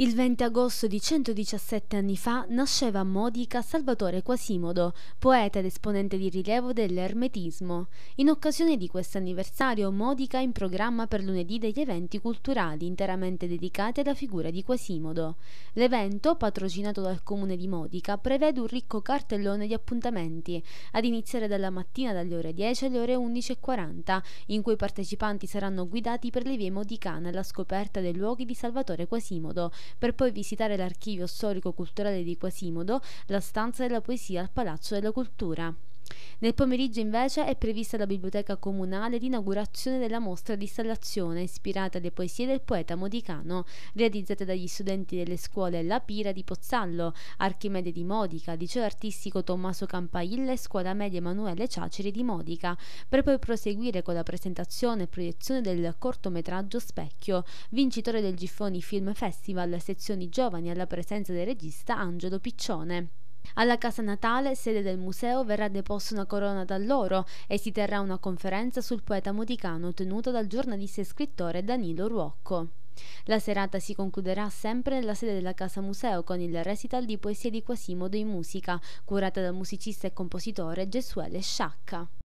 Il 20 agosto di 117 anni fa nasceva a Modica Salvatore Quasimodo, poeta ed esponente di rilievo dell'ermetismo. In occasione di questo anniversario, Modica ha in programma per lunedì degli eventi culturali interamente dedicati alla figura di Quasimodo. L'evento, patrocinato dal comune di Modica, prevede un ricco cartellone di appuntamenti, ad iniziare dalla mattina dalle ore 10 alle ore 11.40, in cui i partecipanti saranno guidati per le vie modicane alla scoperta dei luoghi di Salvatore Quasimodo per poi visitare l'archivio storico-culturale di Quasimodo, la stanza della poesia al Palazzo della Cultura. Nel pomeriggio invece è prevista la biblioteca comunale l'inaugurazione della mostra di installazione ispirata alle poesie del poeta modicano, realizzate dagli studenti delle scuole La Pira di Pozzallo, Archimede di Modica, Liceo Artistico Tommaso Campailla e Scuola Media Emanuele Ciaceri di Modica, per poi proseguire con la presentazione e proiezione del cortometraggio Specchio, vincitore del Giffoni Film Festival, sezioni giovani alla presenza del regista Angelo Piccione. Alla casa natale, sede del museo, verrà deposta una corona d'alloro e si terrà una conferenza sul poeta modicano tenuta dal giornalista e scrittore Danilo Ruocco. La serata si concluderà sempre nella sede della Casa Museo con il recital di poesie di Quasimodo in musica, curata dal musicista e compositore Gesuele Sciacca.